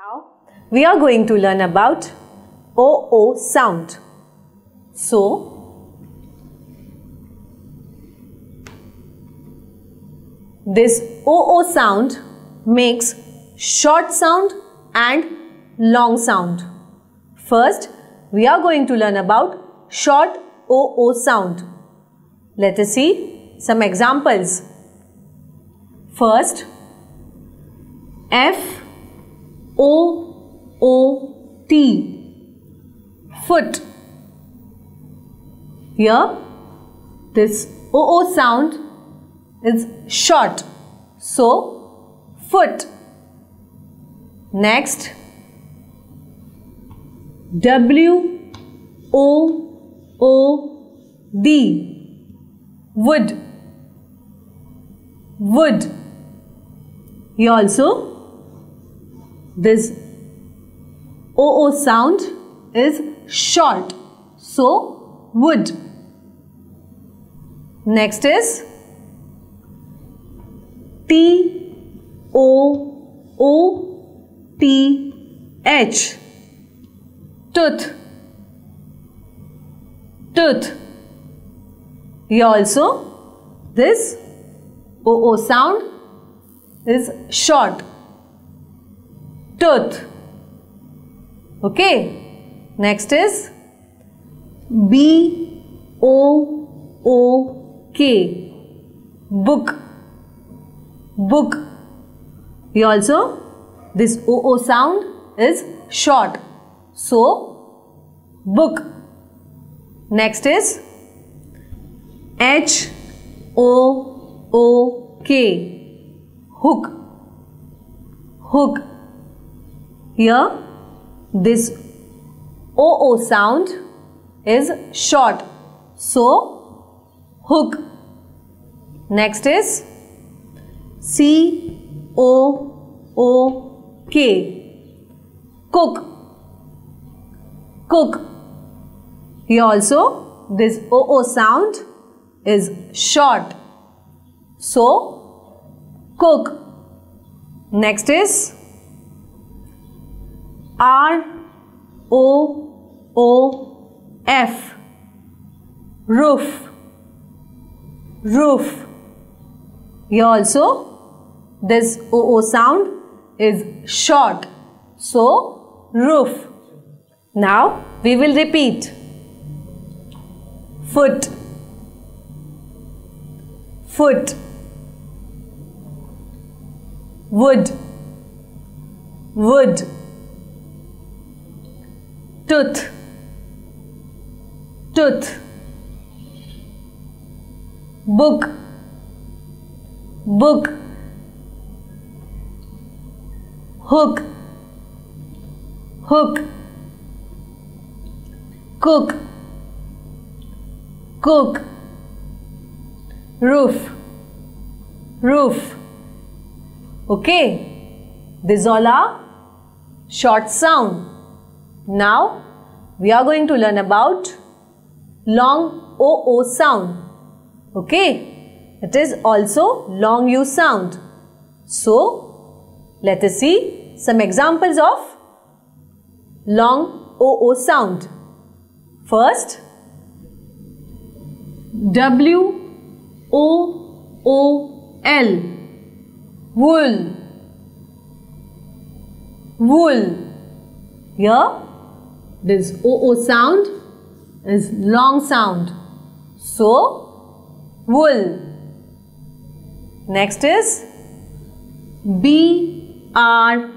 Now we are going to learn about OO sound. So, this OO sound makes short sound and long sound. First, we are going to learn about short OO sound. Let us see some examples. First, F O O T foot. Here, this O O sound is short. So, foot. Next, W O O D wood. Wood. Here also this OO sound is short. So, wood. Next is T O O T H tooth tooth here also this OO sound is short tooth. Okay. Next is B O O K. Book. Book. Here also this O O sound is short. So book. Next is H O O K. Hook. Hook here this OO sound is short. So hook. Next is C O O K. Cook. Cook. Here also this OO sound is short. So cook. Next is R O O F. Roof. Roof. Here also this OO sound is short. So roof. Now we will repeat. Foot. Foot. Wood. Wood tooth tooth book. Book. Hook. Hook. Cook. Cook. Roof. Roof. Okay. These all are short sound now we are going to learn about long OO sound. Okay, it is also long U sound. So let us see some examples of long OO sound. First, W O O L wool wool here this OO sound is long sound. So, wool. Next is B R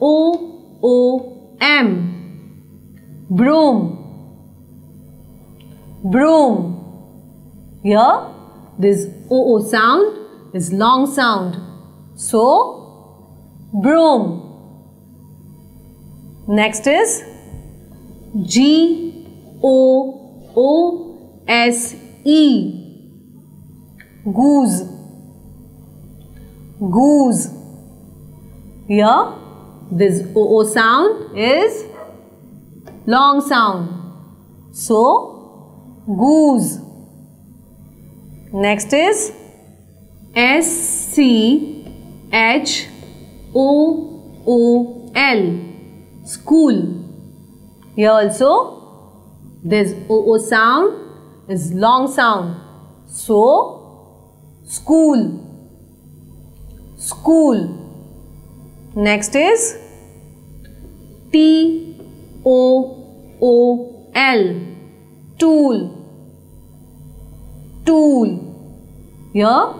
O O M. Broom. Broom. Here, this OO sound is long sound. So, broom. Next is G O O S E. Goose. Goose. Here this OO sound is long sound. So goose. Next is S C H O O L. School. Here also this OO sound is long sound. So, school. School. Next is T O O L. Tool. Tool. Here,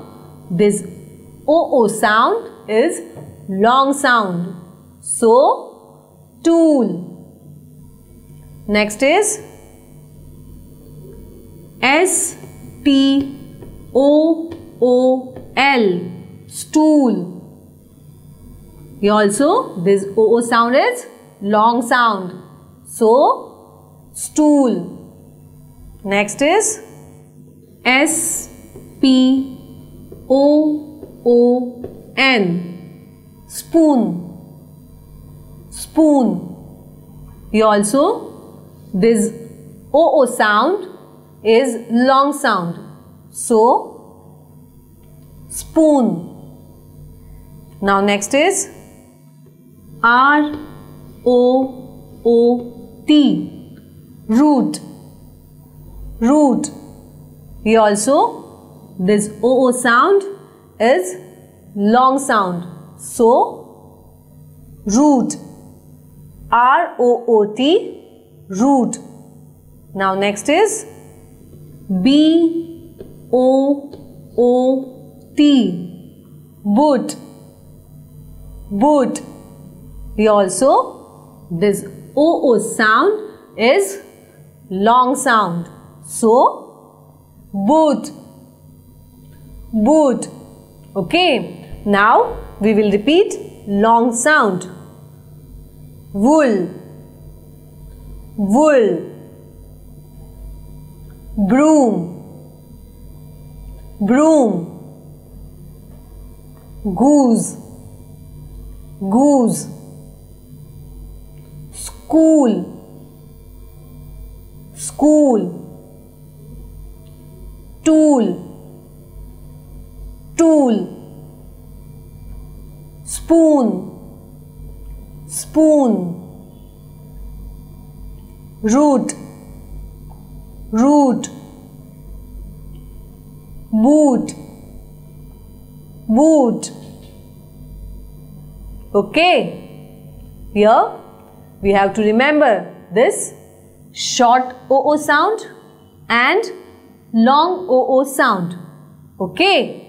this OO sound is long sound. So, tool. Next is S T O O L. Stool. Here also this OO sound is long sound. So, stool. Next is S P O O N. Spoon. Spoon. Here also this OO sound is long sound. So, spoon. Now next is R O O T. Root. Root. Here also this OO sound is long sound. So root. R O O T root now next is B O O T boot boot We also this O O sound is long sound. So, boot, boot. Okay. Now, we will repeat long sound. Wool, wool. Broom, broom. Goose, goose school school tool tool spoon spoon root root boot boot okay. Here we have to remember this short OO sound and long OO sound. Okay.